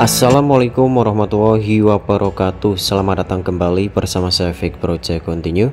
Assalamualaikum warahmatullahi wabarakatuh. Selamat datang kembali bersama saya Fake Project Continue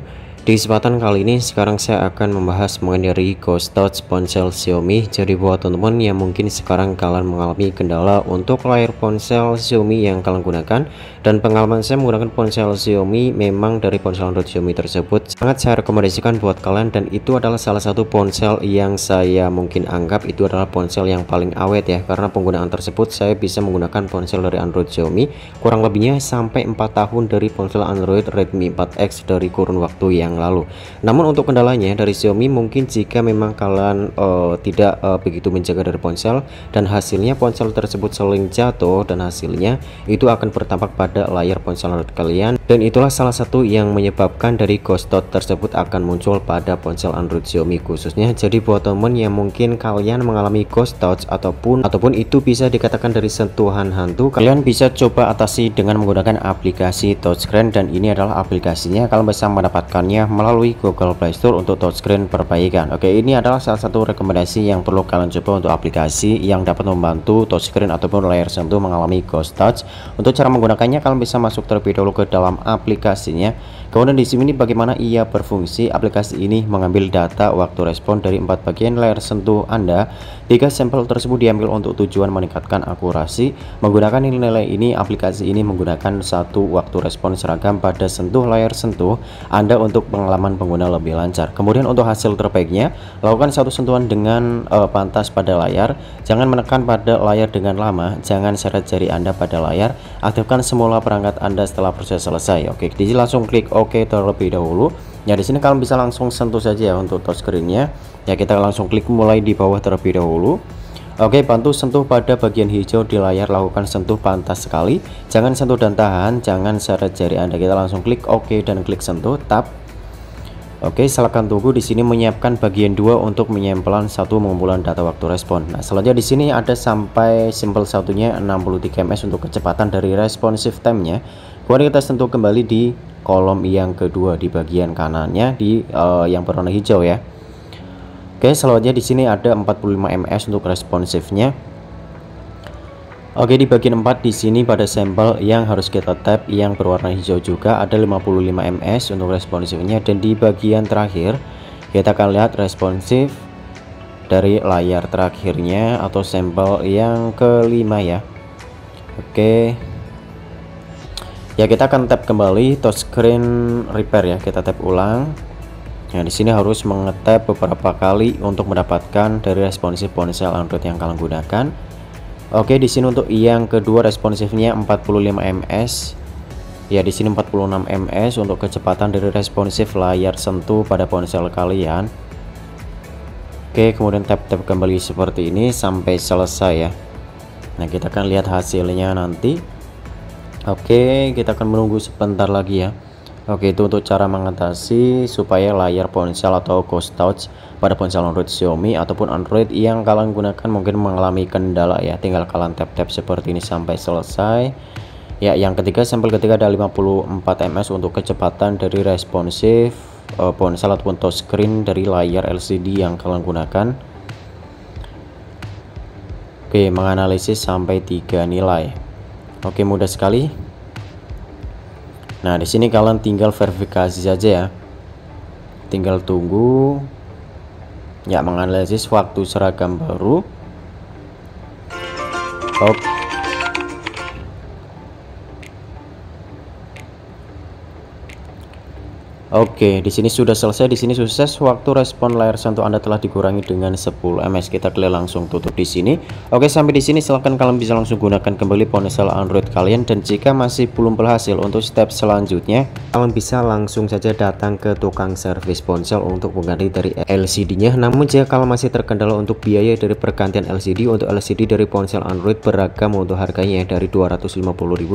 di kesempatan kali ini sekarang saya akan membahas mengenai Ghost Touch ponsel Xiaomi. Jadi buat teman-teman yang mungkin sekarang kalian mengalami kendala untuk layar ponsel Xiaomi yang kalian gunakan Dan pengalaman saya menggunakan ponsel Xiaomi memang dari ponsel Android Xiaomi tersebut Sangat saya rekomendasikan buat kalian dan itu adalah salah satu ponsel yang saya mungkin anggap itu adalah ponsel yang paling awet ya. Karena penggunaan tersebut saya bisa menggunakan ponsel dari Android Xiaomi Kurang lebihnya sampai 4 tahun dari ponsel Android Redmi 4X dari kurun waktu yang lalu. Namun untuk kendalanya dari Xiaomi mungkin jika memang kalian uh, tidak uh, begitu menjaga dari ponsel dan hasilnya ponsel tersebut sering jatuh dan hasilnya itu akan berdampak pada layar ponsel kalian. Dan itulah salah satu yang menyebabkan dari ghost dot tersebut akan muncul pada ponsel Android Xiaomi khususnya. Jadi buat temen yang mungkin kalian mengalami ghost touch ataupun ataupun itu bisa dikatakan dari sentuhan hantu kalian bisa coba atasi dengan menggunakan aplikasi touchscreen dan ini adalah aplikasinya. Kalian bisa mendapatkannya melalui Google Play Store untuk touchscreen perbaikan. Oke ini adalah salah satu rekomendasi yang perlu kalian coba untuk aplikasi yang dapat membantu touchscreen ataupun layar sentuh mengalami ghost touch. Untuk cara menggunakannya kalian bisa masuk terlebih dahulu ke dalam aplikasinya. Kemudian di sini bagaimana ia berfungsi? Aplikasi ini mengambil data waktu respon dari empat bagian layar sentuh Anda. Jika sampel tersebut diambil untuk tujuan meningkatkan akurasi. Menggunakan nilai-nilai ini aplikasi ini menggunakan satu waktu respon seragam pada sentuh layar sentuh Anda untuk pengalaman pengguna lebih lancar. Kemudian untuk hasil terbaiknya, lakukan satu sentuhan dengan uh, pantas pada layar. Jangan menekan pada layar dengan lama. Jangan seret jari Anda pada layar. Aktifkan semula perangkat Anda setelah proses selesai. Oke, di sini langsung klik OK terlebih dahulu. Ya di sini kalian bisa langsung sentuh saja ya untuk touchscreennya. Ya kita langsung klik mulai di bawah terlebih dahulu. Oke, bantu sentuh pada bagian hijau di layar, lakukan sentuh pantas sekali. Jangan sentuh dan tahan, jangan seret jari Anda. Kita langsung klik OK dan klik sentuh, tap. Oke, silakan tunggu di sini menyiapkan bagian dua untuk menyempelan satu pengumpulan data waktu respon. Nah, selanjutnya di sini ada sampai sampel satunya 63 ms untuk kecepatan dari responsive time-nya. Kemudian kita sentuh kembali di kolom yang kedua di bagian kanannya di uh, yang berwarna hijau ya. Oke, selanjutnya di sini ada 45 ms untuk responsifnya. Oke di bagian 4 di sini pada sampel yang harus kita tap yang berwarna hijau juga ada 55 ms untuk responsifnya. Dan di bagian terakhir kita akan lihat responsif dari layar terakhirnya atau sampel yang kelima ya. Oke. Ya kita akan tap kembali touchscreen repair ya. Kita tap ulang. Nah, di sini harus mengetap beberapa kali untuk mendapatkan dari responsif ponsel Android yang kalian gunakan. Oke, di sini untuk yang kedua responsifnya 45 ms. Ya, di sini 46 ms untuk kecepatan dari responsif layar sentuh pada ponsel kalian. Oke, kemudian tap-tap kembali seperti ini sampai selesai ya. Nah, kita akan lihat hasilnya nanti. Oke, kita akan menunggu sebentar lagi ya. Oke itu untuk cara mengatasi supaya layar ponsel atau ghost touch pada ponsel Android Xiaomi ataupun Android yang kalian gunakan mungkin mengalami kendala ya. Tinggal kalian tap-tap seperti ini sampai selesai. Ya yang ketiga sampel ketiga ada 54 ms untuk kecepatan dari responsif uh, ponsel ataupun touchscreen dari layar LCD yang kalian gunakan. Oke menganalisis sampai tiga nilai. Oke mudah sekali Nah, di sini kalian tinggal verifikasi saja ya. Tinggal tunggu ya menganalisis waktu seragam baru. Oke. Oke, di sini sudah selesai. Di sini sukses. Waktu respon layar sentuh Anda telah dikurangi dengan 10 ms. Kita klik langsung tutup di sini. Oke, sampai di sini silahkan kalian bisa langsung gunakan kembali ponsel Android kalian dan jika masih belum berhasil untuk step selanjutnya, kalian bisa langsung saja datang ke tukang servis ponsel untuk mengganti dari LCD-nya. Namun jika kalian masih terkendala untuk biaya dari pergantian LCD untuk LCD dari ponsel Android beragam untuk harganya dari 250.000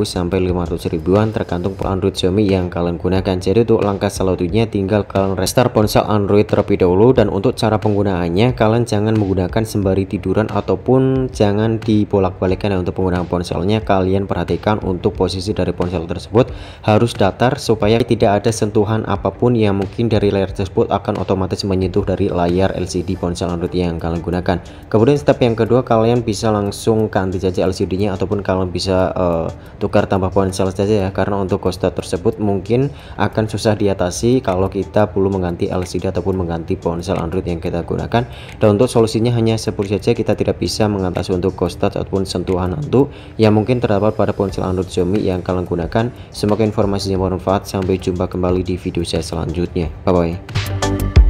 sampai 500 ribuan tergantung Android Xiaomi yang kalian gunakan. Jadi untuk langkah selanjutnya tinggal kalian restart ponsel Android terlebih dahulu dan untuk cara penggunaannya kalian jangan menggunakan sembari tiduran ataupun jangan dibolak-balikan ya untuk penggunaan ponselnya kalian perhatikan untuk posisi dari ponsel tersebut harus datar supaya tidak ada sentuhan apa pun yang mungkin dari layar tersebut akan otomatis menyentuh dari layar LCD ponsel Android yang kalian gunakan. Kemudian step yang kedua kalian bisa langsung ganti saja LCD nya ataupun kalian bisa uh, tukar tambah ponsel saja ya karena untuk costa tersebut mungkin akan susah diatasi kalau kita perlu mengganti LCD ataupun mengganti ponsel Android yang kita gunakan. Dan untuk solusinya hanya seperti saja kita tidak bisa mengatasi untuk ghost touch ataupun sentuhan hantu yang mungkin terdapat pada ponsel Android Xiaomi yang kalian gunakan. Semoga informasinya bermanfaat. Sampai jumpa kembali di video saya selanjutnya. Bye bye